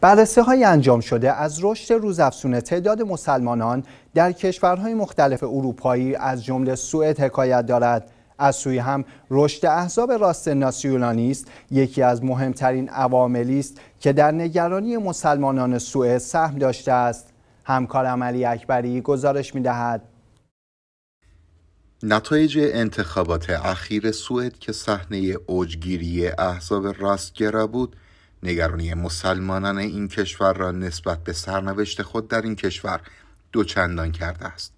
بررسی های انجام شده از رشد روزافزون تعداد مسلمانان در کشورهای مختلف اروپایی از جمله سوئد حکایت دارد. از سوی هم رشد احزاب راست ناسیونالیست یکی از مهمترین عواملی است که در نگرانی مسلمانان سوئد سهم داشته است. همکار عملی اکبری گزارش می‌دهد. نتایج انتخابات اخیر سوئد که صحنه اوجگیری احزاب راستگرا بود نگرانی مسلمانان این کشور را نسبت به سرنوشت خود در این کشور دوچندان کرده است.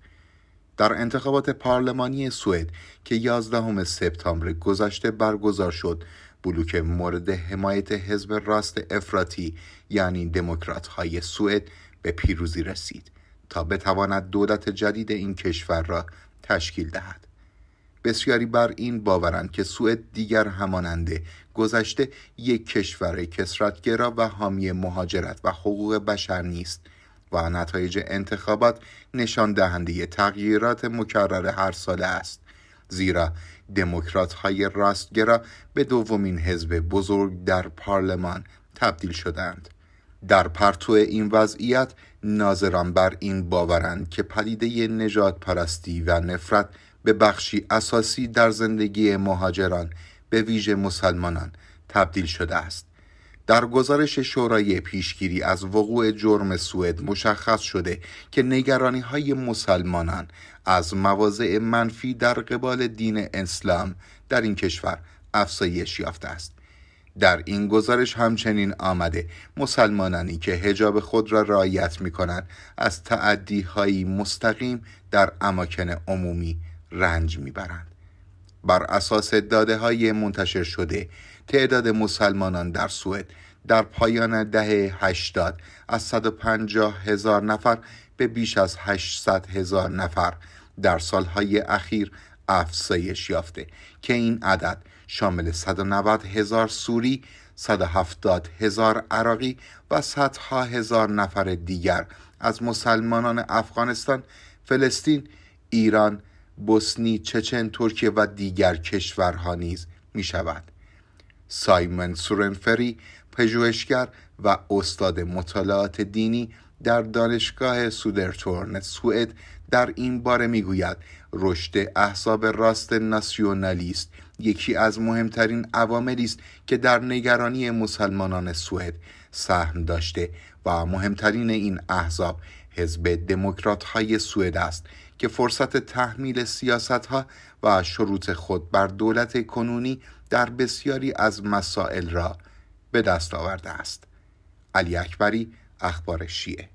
در انتخابات پارلمانی سوئد که 11 سپتامبر گذشته برگزار شد بلوک مورد حمایت حزب راست افراطی یعنی دموکرات های سوئد به پیروزی رسید تا بتواند دولت جدید این کشور را تشکیل دهد. بسیاری بر این باورند که سوئد دیگر همانند گذشته یک کشور کسرتگرا و حامی مهاجرت و حقوق بشر نیست و نتایج انتخابات نشان دهنده تغییرات مکرر هر ساله است. زیرا دموکرات های راستگرا به دومین حزب بزرگ در پارلمان تبدیل شدند. در پرتو این وضعیت ناظران بر این باورند که پدیده نجات پرستی و نفرت به بخشی اساسی در زندگی مهاجران به ویژه مسلمانان تبدیل شده است. در گزارش شورای پیشگیری از وقوع جرم سوئد مشخص شده که نگرانی های مسلمانان از مواضع منفی در قبال دین اسلام در این کشور افزایش یافته است. در این گزارش همچنین آمده مسلمانانی که هجاب خود را رعایت می کنند از تعدی هایی مستقیم در اماکن عمومی رنج می‌برند. بر اساس داده های منتشر شده تعداد مسلمانان در سوئد در پایان دهه 80 از 150 هزار نفر به بیش از 800 هزار نفر در سالهای اخیر افزایش یافته که این عدد شامل 190 هزار سوری 170 هزار عراقی و صدها هزار نفر دیگر از مسلمانان افغانستان، فلسطین، ایران، بوسنی، چچن، ترکیه و دیگر کشورها نیز می شود. سایمن سورنفری پژوهشگر و استاد مطالعات دینی در دانشگاه سودرتورن سوئد در این باره می‌گوید رشد احزاب راست ناسیونالیست یکی از مهمترین عواملی است که در نگرانی مسلمانان سوئد سهم داشته و مهمترین این احزاب حزب دموکرات های سوئد است که فرصت تحمیل سیاست ها و شروط خود بر دولت کنونی در بسیاری از مسائل را به دست آورده است. علی اکبری اخبار شیعه.